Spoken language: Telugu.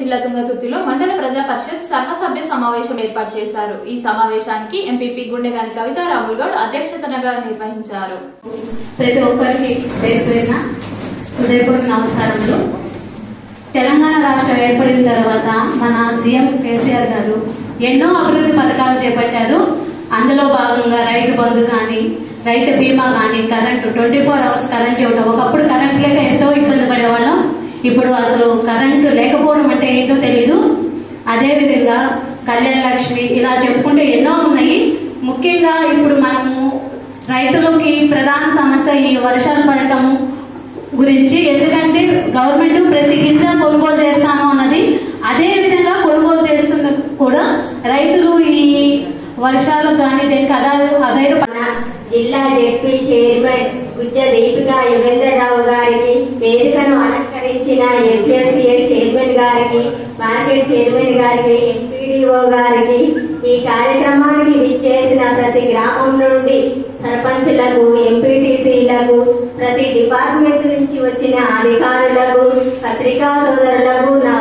జిల్లా తుంగతుర్తిలో మండల ప్రజా పరిషత్ సర్వసభ్య సమావేశం ఏర్పాటు చేశారు. ఈ సమావేశానికి ఎంపీపీ గుండెగాని కవిత రాముల్ గౌడ్ అధ్యక్షతనగా నిర్వహించారు. ప్రతి ఒక్కరికి పేరు హృదయపూర్వక నమస్కారములు. తెలంగాణ రాష్ట్రం ఏర్పడిన తర్వాత మన సీఎం కేసీఆర్ గారు ఎన్నో అభివృద్ధి పథకాలు చేపట్టారు. అందులో భాగంగా రైతు బంధు కానీ రైతు బీమా కానీ current twenty four hours current ఇవ్వడం ఒకప్పుడు ఇప్పుడు అసలు కరెంటు లేకపోవడం అంటే ఏంటో తెలియదు అదేవిధంగా కళ్యాణ లక్ష్మి ఇలా చెప్పుకుంటే ఎన్నో ఉన్నాయి. ముఖ్యంగా ఇప్పుడు మనము రైతులకి ప్రధాన సమస్య ఈ వర్షాలు పడటము గురించి ఎందుకంటే గవర్నమెంట్ ప్రతి గింజ కొనుగోలు చేస్తాను అన్నది. అదే విధంగా కొనుగోలు చేస్తున్న కూడా రైతులు ఈ వర్షాలు కానీ దేనికి అదా అదే జిల్లా జెడ్పీ చైర్మన్ గుజ్జ దీపిక యుగేందర్ రావు గారికి వేదికను అలంకరించిన ఎంపీఎస్సీఏ చైర్మన్ గారికి మార్కెట్ చైర్మన్ గారికి ఎంపీడీఓ గారికి ఈ కార్యక్రమానికి విచ్చేసిన ప్రతి గ్రామం నుండి సర్పంచులకు ఎంపీటీసీలకు ప్రతి డిపార్ట్మెంట్ నుంచి వచ్చిన అధికారులకు పత్రికా సోదరులకు నా